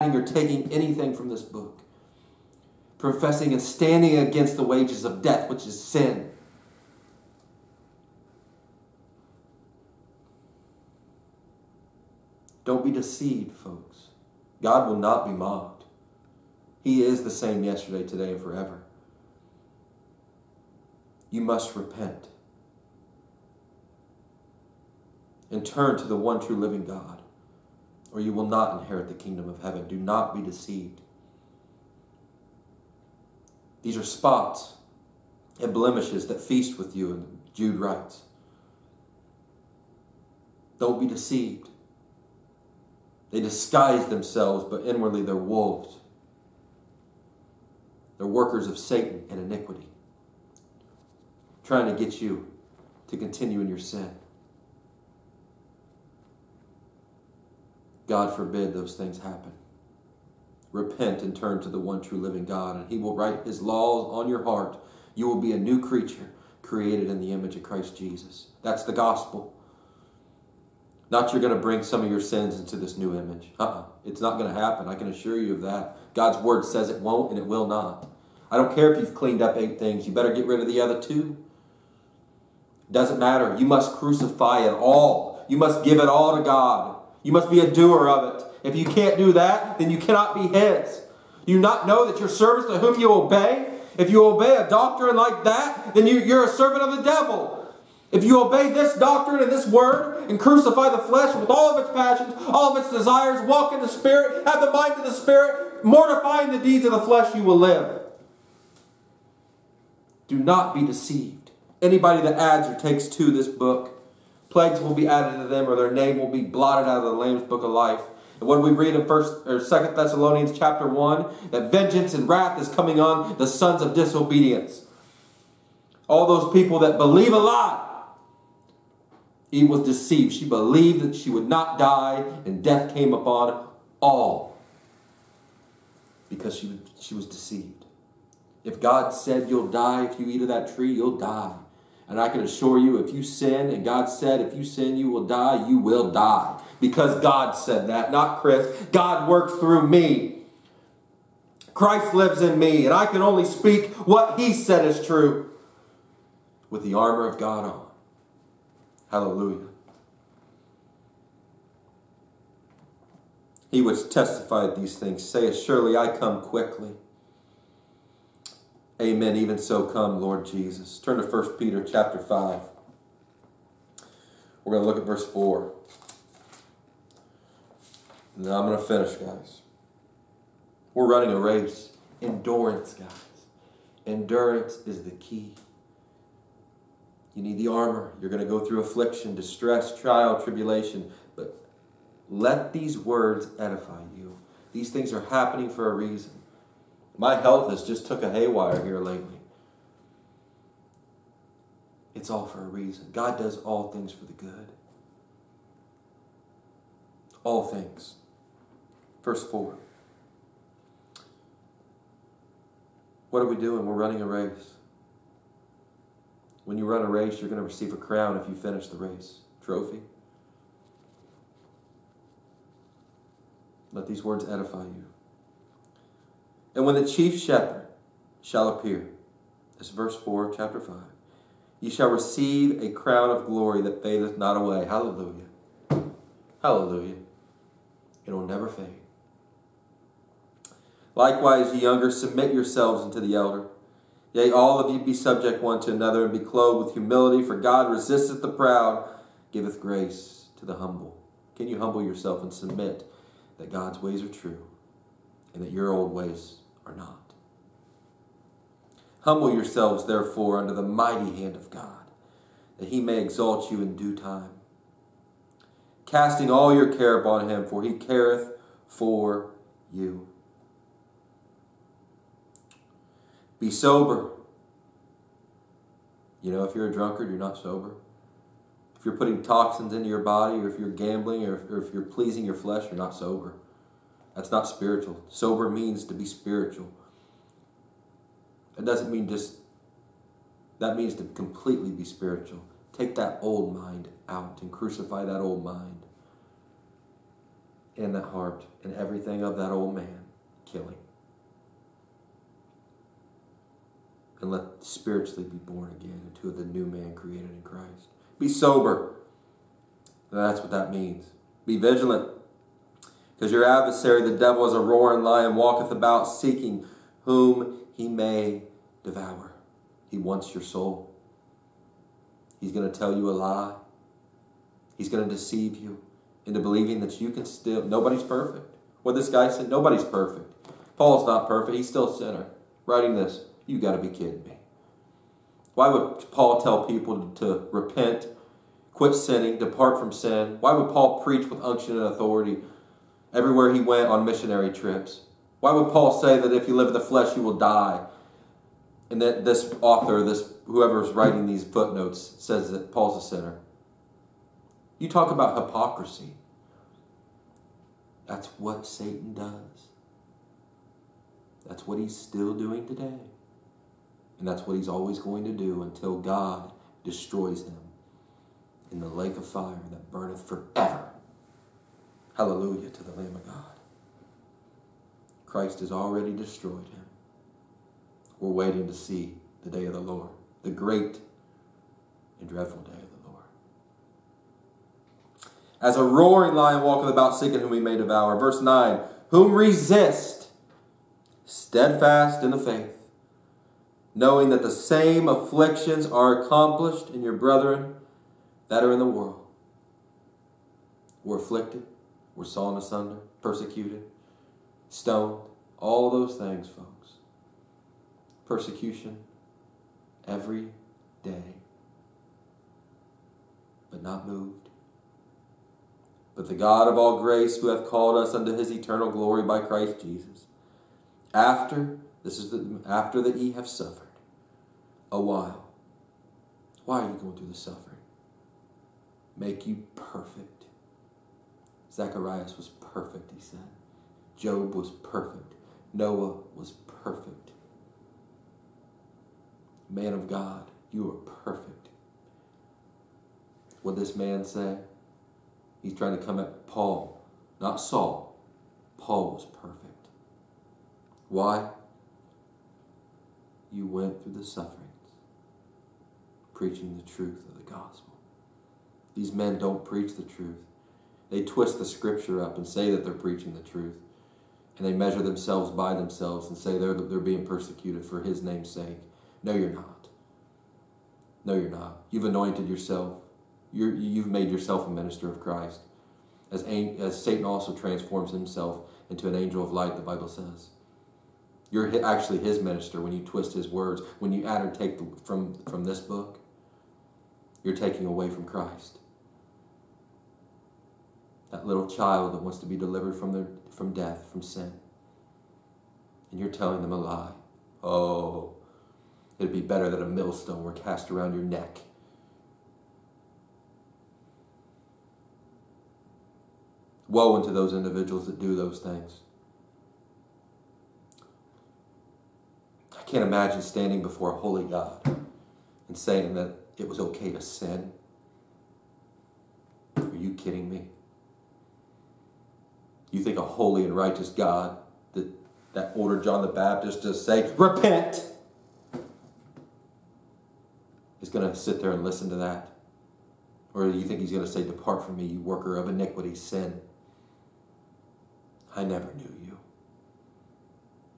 or taking anything from this book, professing and standing against the wages of death, which is sin. Don't be deceived, folks. God will not be mocked. He is the same yesterday, today, and forever. You must repent and turn to the one true living God, or you will not inherit the kingdom of heaven. Do not be deceived. These are spots and blemishes that feast with you, and Jude writes. Don't be deceived. They disguise themselves, but inwardly they're wolves. They're workers of Satan and iniquity, trying to get you to continue in your sin. God forbid those things happen. Repent and turn to the one true living God, and He will write His laws on your heart. You will be a new creature created in the image of Christ Jesus. That's the gospel. Not you're going to bring some of your sins into this new image. Uh-uh. It's not going to happen. I can assure you of that. God's word says it won't and it will not. I don't care if you've cleaned up eight things. You better get rid of the other two. Doesn't matter. You must crucify it all. You must give it all to God. You must be a doer of it. If you can't do that, then you cannot be His. You not know that your servants to whom you obey, if you obey a doctrine like that, then you, you're a servant of the devil. If you obey this doctrine and this word and crucify the flesh with all of its passions, all of its desires, walk in the Spirit, have the mind of the Spirit, mortifying the deeds of the flesh, you will live. Do not be deceived. Anybody that adds or takes to this book, plagues will be added to them, or their name will be blotted out of the Lamb's book of life. And what we read in First or Second Thessalonians chapter one, that vengeance and wrath is coming on the sons of disobedience. All those people that believe a lie Eve was deceived. She believed that she would not die, and death came upon all because she she was deceived. If God said you'll die if you eat of that tree, you'll die. And I can assure you, if you sin, and God said, if you sin, you will die, you will die. Because God said that, not Chris. God works through me. Christ lives in me, and I can only speak what He said is true with the armor of God on. Hallelujah. He which testified these things saith, Surely I come quickly. Amen. Even so come, Lord Jesus. Turn to 1 Peter chapter 5. We're going to look at verse 4. And then I'm going to finish, guys. We're running a race. Endurance, guys. Endurance is the key. You need the armor. You're going to go through affliction, distress, trial, tribulation. But let these words edify you. These things are happening for a reason. My health has just took a haywire here lately. It's all for a reason. God does all things for the good. All things. Verse 4. What are we doing? We're running a race. When you run a race, you're going to receive a crown if you finish the race. Trophy. Let these words edify you. And when the chief shepherd shall appear, this verse 4 chapter 5, ye shall receive a crown of glory that fadeth not away. Hallelujah. Hallelujah. It will never fade. Likewise, ye younger, submit yourselves unto the elder. Yea, all of you be subject one to another, and be clothed with humility, for God resisteth the proud, giveth grace to the humble. Can you humble yourself and submit that God's ways are true, and that your old ways are not? Humble yourselves, therefore, under the mighty hand of God, that he may exalt you in due time. Casting all your care upon him, for he careth for you. Be sober. You know, if you're a drunkard, you're not sober. If you're putting toxins into your body, or if you're gambling, or if, or if you're pleasing your flesh, you're not sober. That's not spiritual. Sober means to be spiritual. It doesn't mean just, that means to completely be spiritual. Take that old mind out and crucify that old mind and that heart and everything of that old man, killing. And let spiritually be born again into the new man created in Christ. Be sober. That's what that means. Be vigilant. Because your adversary, the devil, is a roaring lion, walketh about seeking whom he may devour. He wants your soul. He's going to tell you a lie. He's going to deceive you into believing that you can still, nobody's perfect. What this guy said, nobody's perfect. Paul's not perfect. He's still a sinner. Writing this, you got to be kidding me. Why would Paul tell people to repent, quit sinning, depart from sin? Why would Paul preach with unction and authority everywhere he went on missionary trips? Why would Paul say that if you live in the flesh, you will die? And that this author, this whoever's writing these footnotes, says that Paul's a sinner. You talk about hypocrisy. That's what Satan does. That's what he's still doing today. And that's what he's always going to do until God destroys him in the lake of fire that burneth forever. Hallelujah to the Lamb of God. Christ has already destroyed him. We're waiting to see the day of the Lord, the great and dreadful day of the Lord. As a roaring lion walketh about seeking whom he may devour. Verse 9, whom resist, steadfast in the faith, knowing that the same afflictions are accomplished in your brethren that are in the world. We're afflicted, we're sawn asunder, persecuted, stoned, all those things, folks persecution every day, but not moved. But the God of all grace, who hath called us unto his eternal glory by Christ Jesus, after this is the, after that ye have suffered a while. Why are you going through the suffering? Make you perfect. Zacharias was perfect, he said. Job was perfect. Noah was perfect. Man of God, you are perfect. What this man say? He's trying to come at Paul, not Saul. Paul was perfect. Why? You went through the sufferings, preaching the truth of the gospel. These men don't preach the truth. They twist the scripture up and say that they're preaching the truth. And they measure themselves by themselves and say they're, they're being persecuted for his name's sake. No, you're not. No, you're not. You've anointed yourself. You're, you've made yourself a minister of Christ. As, as Satan also transforms himself into an angel of light, the Bible says. You're actually his minister when you twist his words. When you add or take the, from, from this book, you're taking away from Christ. That little child that wants to be delivered from, their, from death, from sin. And you're telling them a lie. Oh, It'd be better that a millstone were cast around your neck. Woe unto those individuals that do those things. I can't imagine standing before a holy God and saying that it was okay to sin. Are you kidding me? You think a holy and righteous God that, that ordered John the Baptist to say, repent? is going to sit there and listen to that? Or do you think he's going to say, Depart from me, you worker of iniquity, sin? I never knew you.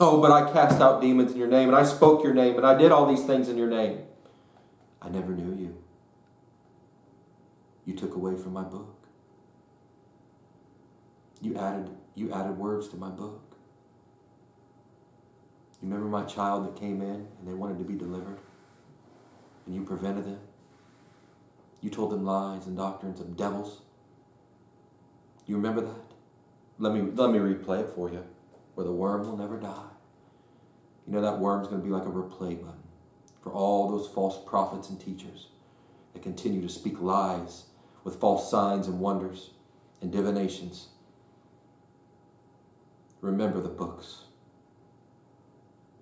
Oh, but I cast out demons in your name, and I spoke your name, and I did all these things in your name. I never knew you. You took away from my book. You added, you added words to my book. You remember my child that came in and they wanted to be delivered? and you prevented them. You told them lies and doctrines of devils. You remember that? Let me, let me replay it for you. Where the worm will never die. You know that worm's going to be like a replay button for all those false prophets and teachers that continue to speak lies with false signs and wonders and divinations. Remember the books.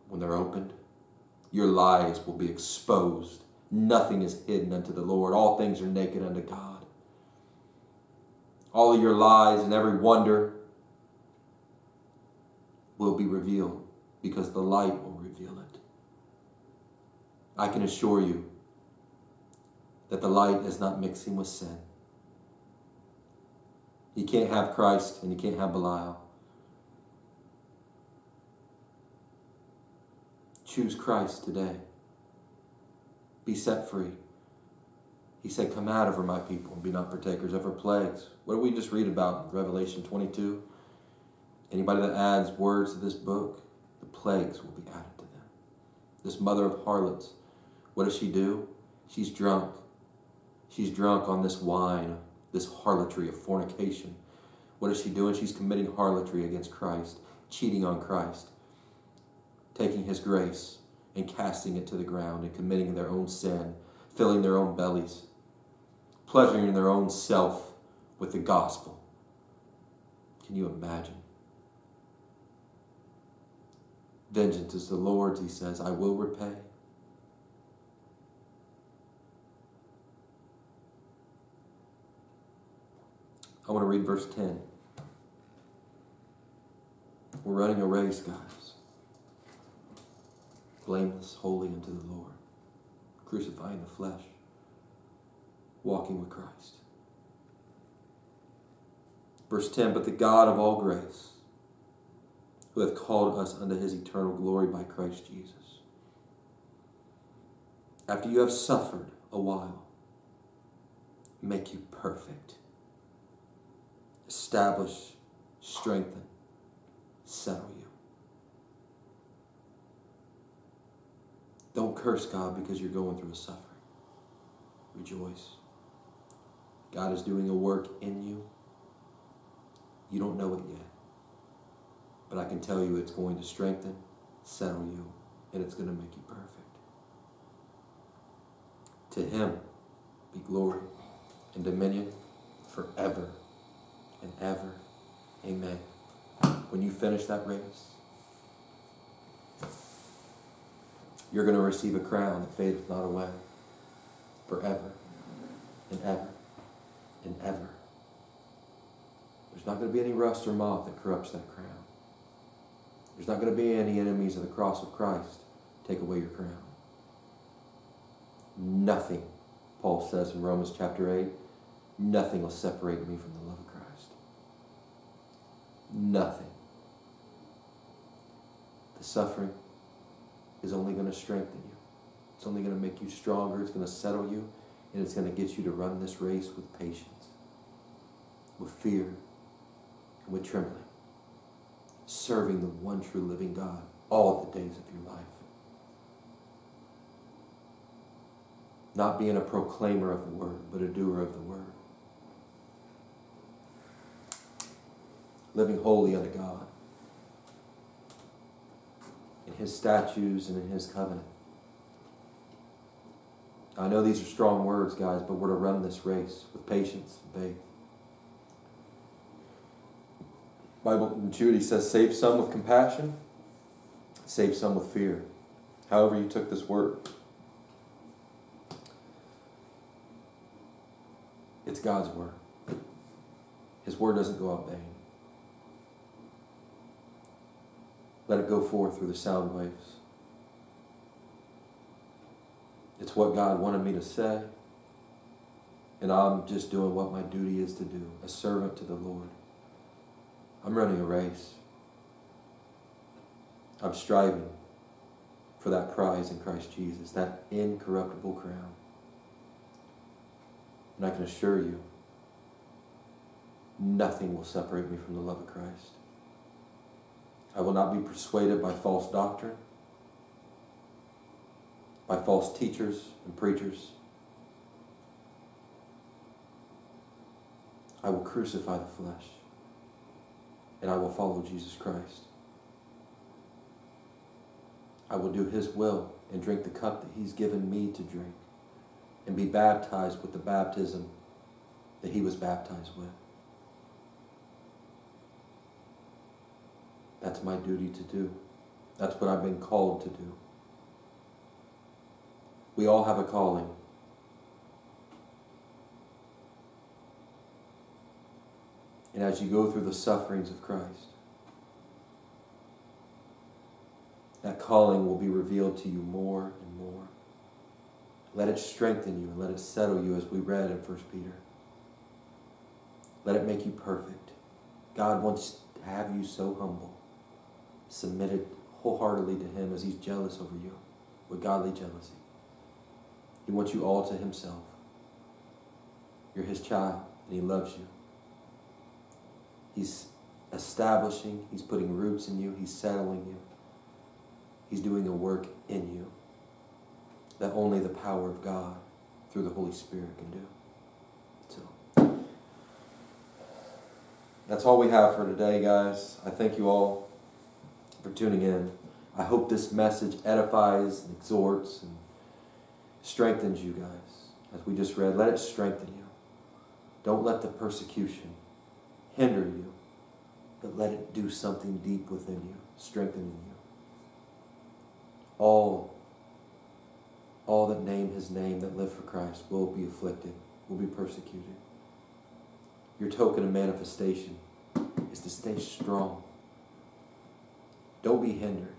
When they're opened, your lies will be exposed Nothing is hidden unto the Lord. All things are naked unto God. All of your lies and every wonder will be revealed because the light will reveal it. I can assure you that the light is not mixing with sin. You can't have Christ and you can't have Belial. Choose Christ today. Be set free. He said, Come out of her, my people, and be not partakers of her plagues. What did we just read about in Revelation 22? Anybody that adds words to this book, the plagues will be added to them. This mother of harlots, what does she do? She's drunk. She's drunk on this wine, this harlotry of fornication. What is she doing? She's committing harlotry against Christ, cheating on Christ, taking his grace and casting it to the ground and committing their own sin, filling their own bellies, pleasuring in their own self with the gospel. Can you imagine? Vengeance is the Lord's, he says, I will repay. I want to read verse 10. We're running a race, guys. Blameless, holy unto the Lord, crucifying the flesh, walking with Christ. Verse 10 But the God of all grace, who hath called us unto his eternal glory by Christ Jesus, after you have suffered a while, make you perfect, establish, strengthen, settle you. Don't curse God because you're going through a suffering. Rejoice. God is doing a work in you. You don't know it yet. But I can tell you it's going to strengthen, settle you, and it's going to make you perfect. To him be glory and dominion forever and ever. Amen. When you finish that race, you're going to receive a crown that fadeth not away forever and ever and ever. There's not going to be any rust or moth that corrupts that crown. There's not going to be any enemies of the cross of Christ take away your crown. Nothing, Paul says in Romans chapter 8, nothing will separate me from the love of Christ. Nothing. The suffering is only going to strengthen you. It's only going to make you stronger. It's going to settle you. And it's going to get you to run this race with patience, with fear, and with trembling, serving the one true living God all the days of your life. Not being a proclaimer of the word, but a doer of the word. Living holy unto God his statutes and in his covenant. I know these are strong words, guys, but we're to run this race with patience and faith. Bible in says, save some with compassion, save some with fear. However you took this word. It's God's word. His word doesn't go out vain. Let it go forth through the sound waves. It's what God wanted me to say. And I'm just doing what my duty is to do, a servant to the Lord. I'm running a race. I'm striving for that prize in Christ Jesus, that incorruptible crown. And I can assure you, nothing will separate me from the love of Christ. I will not be persuaded by false doctrine, by false teachers and preachers. I will crucify the flesh and I will follow Jesus Christ. I will do his will and drink the cup that he's given me to drink and be baptized with the baptism that he was baptized with. That's my duty to do. That's what I've been called to do. We all have a calling. And as you go through the sufferings of Christ, that calling will be revealed to you more and more. Let it strengthen you and let it settle you as we read in 1 Peter. Let it make you perfect. God wants to have you so humble, submitted wholeheartedly to Him as He's jealous over you with godly jealousy. He wants you all to Himself. You're His child, and He loves you. He's establishing, He's putting roots in you, He's settling you. He's doing a work in you that only the power of God through the Holy Spirit can do. So, that's all we have for today, guys. I thank you all for tuning in. I hope this message edifies and exhorts and strengthens you guys. As we just read, let it strengthen you. Don't let the persecution hinder you, but let it do something deep within you, strengthening you. All, all that name his name that live for Christ will be afflicted, will be persecuted. Your token of manifestation is to stay strong. Don't be hindered.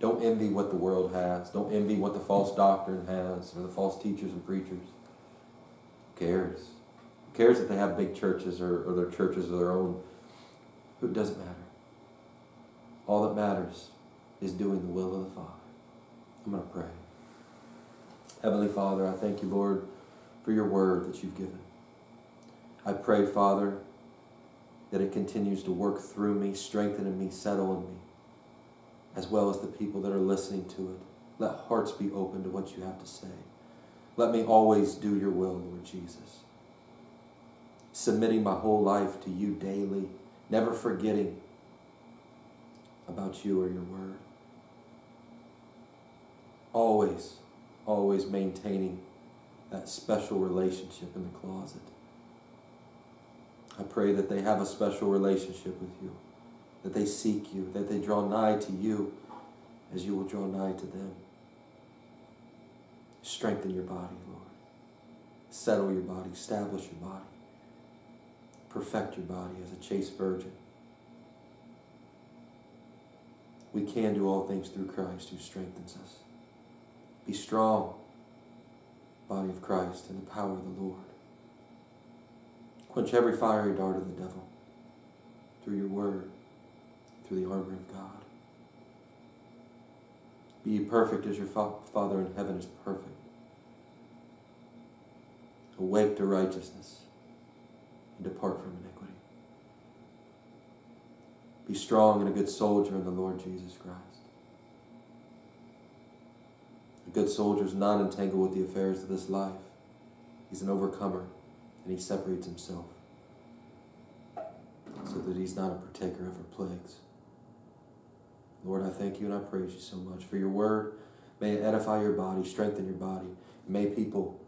Don't envy what the world has. Don't envy what the false doctrine has or the false teachers and preachers. Who cares? Who cares if they have big churches or, or their churches of their own? It doesn't matter. All that matters is doing the will of the Father. I'm going to pray. Heavenly Father, I thank you, Lord, for your word that you've given. I pray, Father, that it continues to work through me, strengthening me, settling me as well as the people that are listening to it. Let hearts be open to what you have to say. Let me always do your will, Lord Jesus. Submitting my whole life to you daily, never forgetting about you or your word. Always, always maintaining that special relationship in the closet. I pray that they have a special relationship with you that they seek you, that they draw nigh to you as you will draw nigh to them. Strengthen your body, Lord. Settle your body, establish your body. Perfect your body as a chaste virgin. We can do all things through Christ who strengthens us. Be strong, body of Christ, in the power of the Lord. Quench every fiery dart of the devil through your word through the armor of God. Be perfect as your Father in heaven is perfect. Awake to righteousness and depart from iniquity. Be strong and a good soldier in the Lord Jesus Christ. A good soldier is not entangled with the affairs of this life. He's an overcomer and he separates himself so that he's not a partaker of her plagues. Lord, I thank you and I praise you so much for your word. May it edify your body, strengthen your body. May people,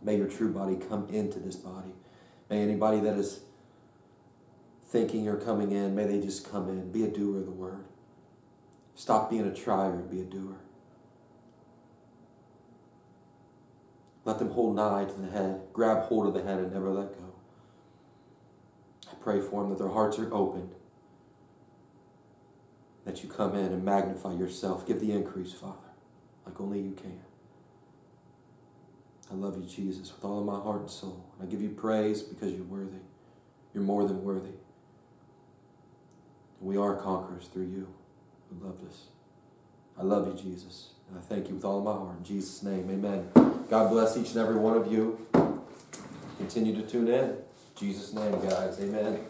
may your true body come into this body. May anybody that is thinking or coming in, may they just come in. Be a doer of the word. Stop being a trier and be a doer. Let them hold nigh to the head, grab hold of the head and never let go. I pray for them that their hearts are opened that you come in and magnify yourself. Give the increase, Father, like only you can. I love you, Jesus, with all of my heart and soul. I give you praise because you're worthy. You're more than worthy. We are conquerors through you who loved us. I love you, Jesus. And I thank you with all my heart. In Jesus' name, amen. God bless each and every one of you. Continue to tune in. In Jesus' name, guys. Amen.